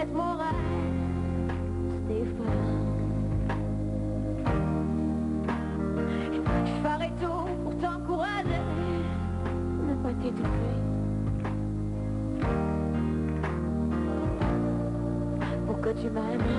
Femme. Je ferai tout pour t'encourager, ne pas t'étouffer. Pour que tu m'aimes.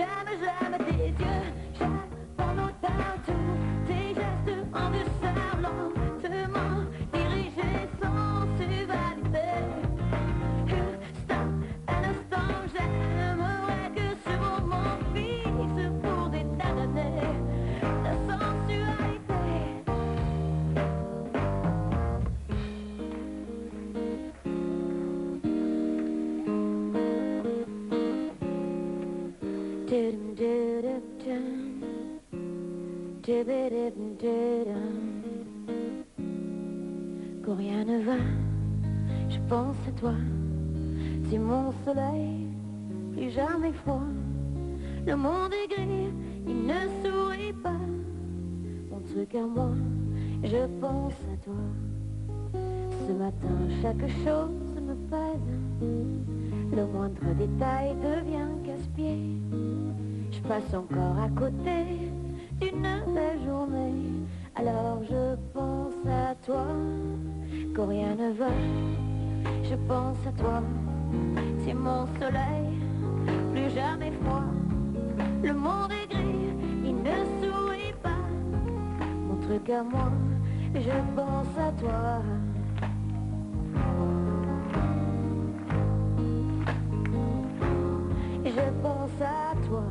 Jamais, jamais tes yeux, j'abandonne Quand rien ne va, je pense à toi. C'est mon soleil, plus jamais froid. Le monde est gris, il ne sourit pas. Mon truc à moi, je pense à toi. Ce matin, chaque chose me pèse. Le moindre détail devient casse-pied. Je passe encore à côté d'une belle journée. Alors je pense à toi. Quand rien ne va, je pense à toi. C'est mon soleil, plus jamais froid. Le monde est gris, il ne sourit pas. Mon truc à moi, je pense à toi. je pense à toi.